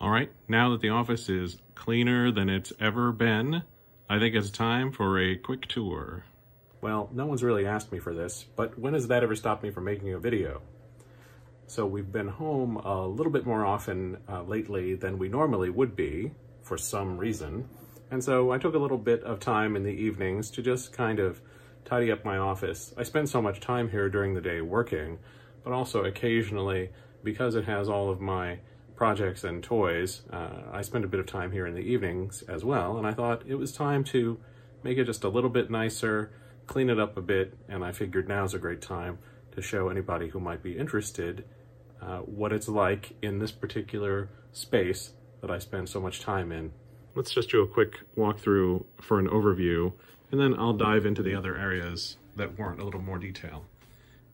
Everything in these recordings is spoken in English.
All right, now that the office is cleaner than it's ever been, I think it's time for a quick tour. Well, no one's really asked me for this, but when has that ever stopped me from making a video? So we've been home a little bit more often uh, lately than we normally would be for some reason. And so I took a little bit of time in the evenings to just kind of tidy up my office. I spend so much time here during the day working, but also occasionally, because it has all of my projects and toys, uh, I spend a bit of time here in the evenings as well, and I thought it was time to make it just a little bit nicer, clean it up a bit, and I figured now's a great time to show anybody who might be interested uh, what it's like in this particular space that I spend so much time in. Let's just do a quick walkthrough for an overview, and then I'll dive into the other areas that warrant a little more detail.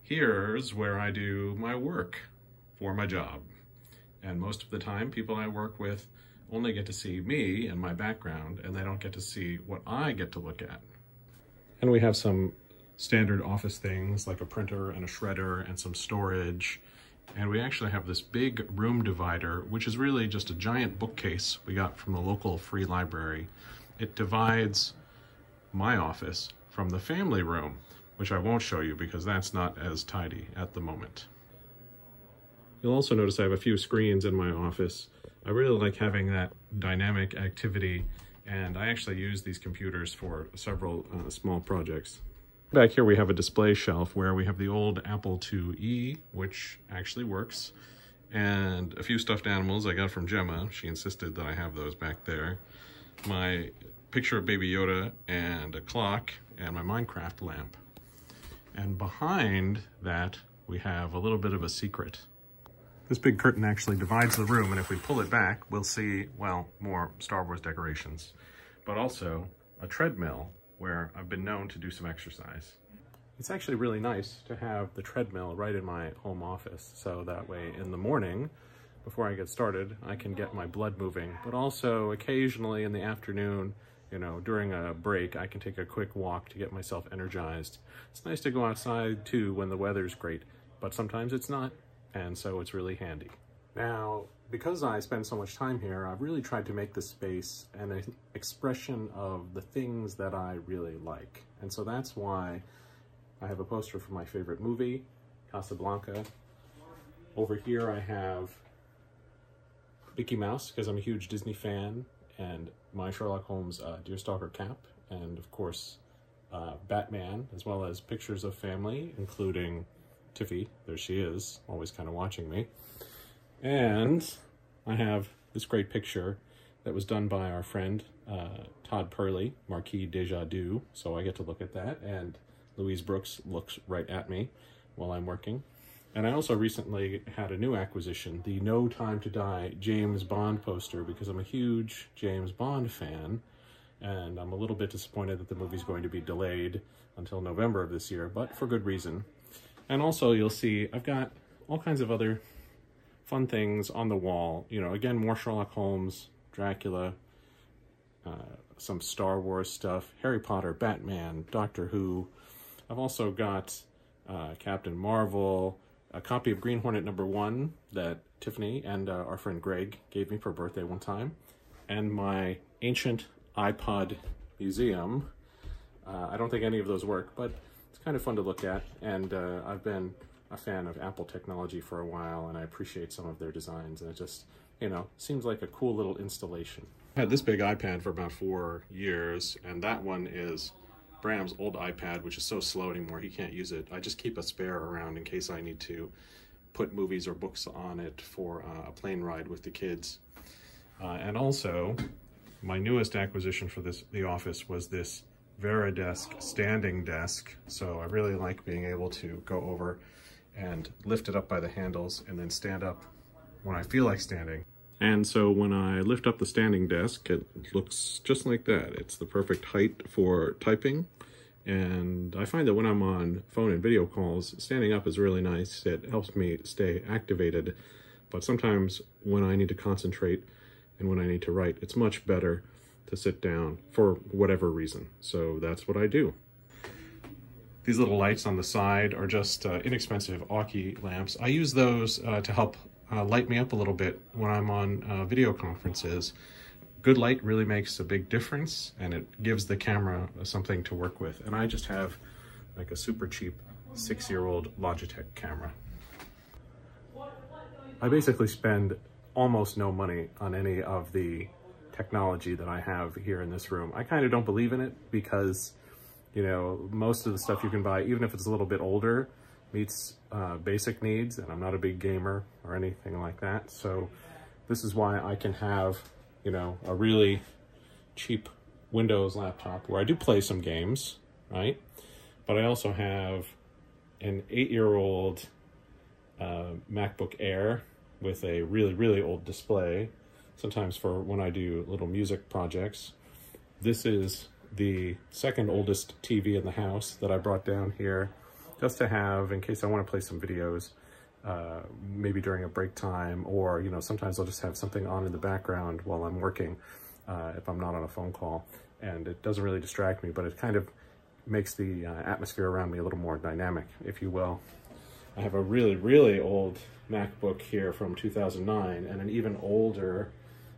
Here's where I do my work for my job. And most of the time, people I work with only get to see me and my background, and they don't get to see what I get to look at. And we have some standard office things like a printer and a shredder and some storage and we actually have this big room divider, which is really just a giant bookcase we got from the local free library. It divides my office from the family room, which I won't show you because that's not as tidy at the moment. You'll also notice I have a few screens in my office. I really like having that dynamic activity and I actually use these computers for several uh, small projects. Back here we have a display shelf where we have the old Apple IIe, which actually works, and a few stuffed animals I got from Gemma. She insisted that I have those back there. My picture of Baby Yoda and a clock and my Minecraft lamp. And behind that, we have a little bit of a secret. This big curtain actually divides the room, and if we pull it back, we'll see, well, more Star Wars decorations, but also a treadmill where I've been known to do some exercise. It's actually really nice to have the treadmill right in my home office, so that way in the morning, before I get started, I can get my blood moving, but also occasionally in the afternoon, you know, during a break, I can take a quick walk to get myself energized. It's nice to go outside too when the weather's great, but sometimes it's not, and so it's really handy. Now, because I spend so much time here, I've really tried to make this space an expression of the things that I really like. And so that's why I have a poster for my favorite movie, Casablanca. Over here I have Mickey Mouse, because I'm a huge Disney fan, and my Sherlock Holmes uh, Deerstalker cap, and of course uh, Batman, as well as pictures of family, including Tiffy, there she is, always kind of watching me. And I have this great picture that was done by our friend uh, Todd Purley, Marquis Deja Du. So I get to look at that, and Louise Brooks looks right at me while I'm working. And I also recently had a new acquisition, the No Time to Die James Bond poster, because I'm a huge James Bond fan, and I'm a little bit disappointed that the movie's going to be delayed until November of this year, but for good reason. And also you'll see I've got all kinds of other fun things on the wall. You know, again, more Sherlock Holmes, Dracula, uh, some Star Wars stuff, Harry Potter, Batman, Doctor Who. I've also got uh, Captain Marvel, a copy of Green Hornet number one that Tiffany and uh, our friend Greg gave me for birthday one time, and my ancient iPod museum. Uh, I don't think any of those work, but kind of fun to look at, and uh, I've been a fan of Apple technology for a while and I appreciate some of their designs and it just, you know, seems like a cool little installation. I had this big iPad for about four years and that one is Bram's old iPad, which is so slow anymore he can't use it. I just keep a spare around in case I need to put movies or books on it for uh, a plane ride with the kids. Uh, and also, my newest acquisition for this the office was this Varidesk standing desk. So I really like being able to go over and lift it up by the handles and then stand up when I feel like standing. And so when I lift up the standing desk, it looks just like that. It's the perfect height for typing. And I find that when I'm on phone and video calls, standing up is really nice. It helps me stay activated. But sometimes when I need to concentrate and when I need to write, it's much better to sit down for whatever reason. So that's what I do. These little lights on the side are just uh, inexpensive Aukey lamps. I use those uh, to help uh, light me up a little bit when I'm on uh, video conferences. Good light really makes a big difference and it gives the camera something to work with. And I just have like a super cheap six-year-old Logitech camera. I basically spend almost no money on any of the technology that I have here in this room. I kind of don't believe in it because, you know, most of the stuff you can buy, even if it's a little bit older, meets uh, basic needs, and I'm not a big gamer or anything like that. So this is why I can have, you know, a really cheap Windows laptop where I do play some games, right? But I also have an eight-year-old uh, MacBook Air with a really, really old display, sometimes for when I do little music projects. This is the second oldest TV in the house that I brought down here just to have in case I want to play some videos, uh, maybe during a break time, or, you know, sometimes I'll just have something on in the background while I'm working uh, if I'm not on a phone call. And it doesn't really distract me, but it kind of makes the uh, atmosphere around me a little more dynamic, if you will. I have a really, really old MacBook here from 2009 and an even older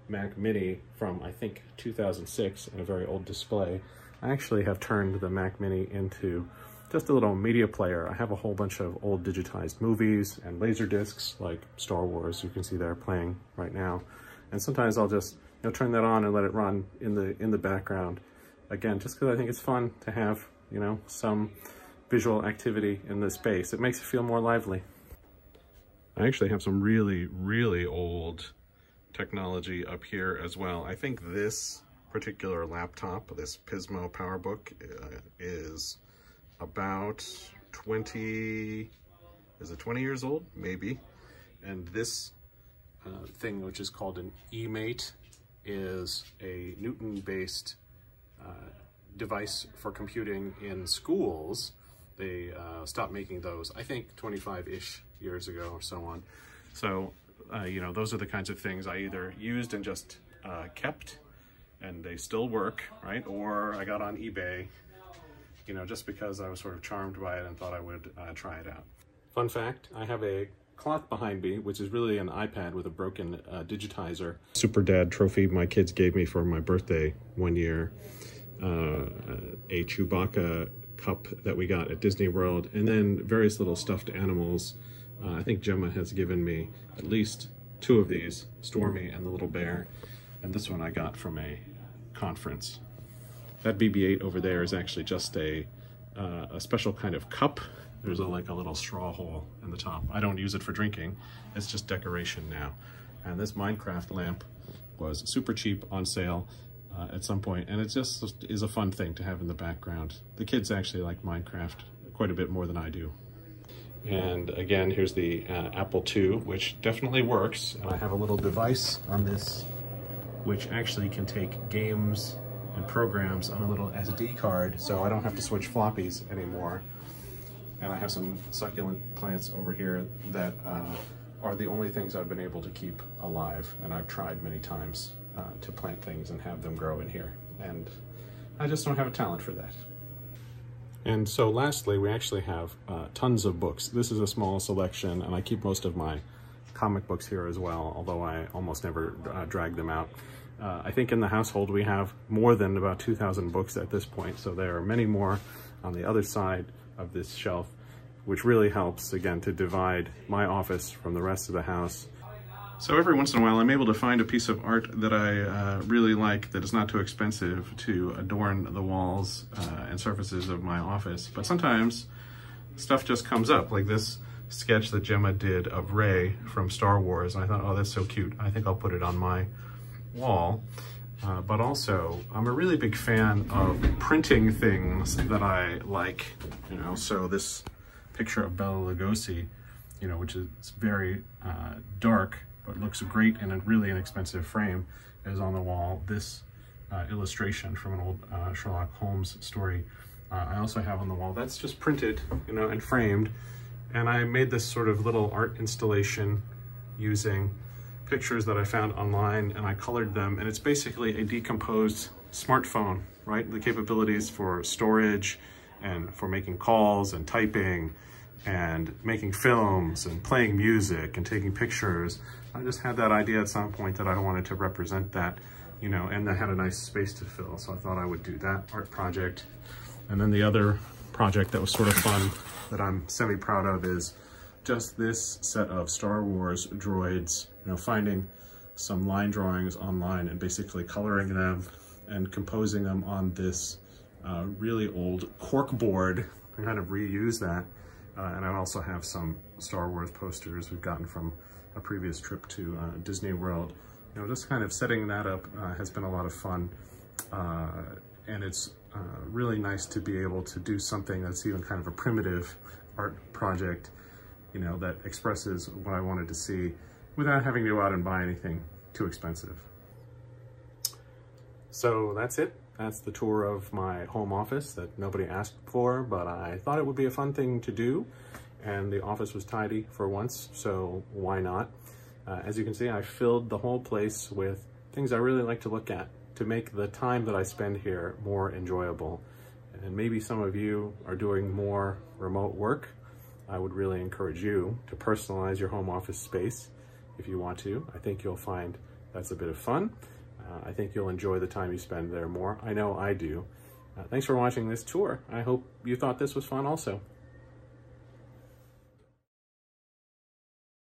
Mac Mini from, I think, 2006 and a very old display. I actually have turned the Mac Mini into just a little media player. I have a whole bunch of old digitized movies and laser discs like Star Wars, you can see they're playing right now. And sometimes I'll just you know, turn that on and let it run in the in the background. Again, just because I think it's fun to have, you know, some visual activity in the space. It makes it feel more lively. I actually have some really, really old technology up here as well. I think this particular laptop, this Pismo PowerBook, uh, is about 20, is it 20 years old? Maybe. And this uh, thing, which is called an eMate, is a Newton-based uh, device for computing in schools. They uh, stopped making those, I think, 25-ish years ago or so on. So, uh, you know, those are the kinds of things I either used and just uh, kept, and they still work, right? Or I got on eBay you know, just because I was sort of charmed by it and thought I would uh, try it out. Fun fact, I have a clock behind me, which is really an iPad with a broken uh, digitizer. Super Dad trophy my kids gave me for my birthday one year. Uh, a Chewbacca cup that we got at Disney World, and then various little stuffed animals. Uh, I think Gemma has given me at least two of these, Stormy and the little bear, and this one I got from a conference. That BB-8 over there is actually just a, uh, a special kind of cup. There's a, like a little straw hole in the top. I don't use it for drinking. It's just decoration now. And this Minecraft lamp was super cheap on sale uh, at some point, and it just is a fun thing to have in the background. The kids actually like Minecraft quite a bit more than I do. And again, here's the uh, Apple II, which definitely works. And I have a little device on this, which actually can take games and programs on a little SD card so I don't have to switch floppies anymore. And I have some succulent plants over here that uh, are the only things I've been able to keep alive. And I've tried many times uh, to plant things and have them grow in here. And I just don't have a talent for that. And so lastly, we actually have uh, tons of books. This is a small selection and I keep most of my comic books here as well, although I almost never uh, drag them out. Uh, I think in the household we have more than about 2,000 books at this point, so there are many more on the other side of this shelf, which really helps, again, to divide my office from the rest of the house. So every once in a while I'm able to find a piece of art that I uh, really like that is not too expensive to adorn the walls uh, and surfaces of my office. But sometimes stuff just comes up, like this sketch that Gemma did of Rey from Star Wars. And I thought, oh, that's so cute. I think I'll put it on my wall. Uh, but also, I'm a really big fan of printing things that I like, you know, so this picture of Bela Lugosi, you know, which is very uh, dark, but looks great in a really inexpensive frame, is on the wall. This uh, illustration from an old uh, Sherlock Holmes story uh, I also have on the wall. That's just printed, you know, and framed. And I made this sort of little art installation using pictures that I found online and I colored them and it's basically a decomposed smartphone, right? The capabilities for storage and for making calls and typing and making films and playing music and taking pictures. I just had that idea at some point that I wanted to represent that, you know, and I had a nice space to fill. So I thought I would do that art project. And then the other project that was sort of fun that I'm semi-proud of is just this set of Star Wars droids, you know, finding some line drawings online and basically coloring them and composing them on this uh, really old cork board. I kind of reuse that. Uh, and I also have some Star Wars posters we've gotten from a previous trip to uh, Disney World. You know, just kind of setting that up uh, has been a lot of fun. Uh, and it's uh, really nice to be able to do something that's even kind of a primitive art project, you know, that expresses what I wanted to see without having to go out and buy anything too expensive. So that's it. That's the tour of my home office that nobody asked for, but I thought it would be a fun thing to do. And the office was tidy for once, so why not? Uh, as you can see, I filled the whole place with things I really like to look at to make the time that I spend here more enjoyable. And maybe some of you are doing more remote work. I would really encourage you to personalize your home office space if you want to. I think you'll find that's a bit of fun. Uh, I think you'll enjoy the time you spend there more. I know I do. Uh, thanks for watching this tour. I hope you thought this was fun also.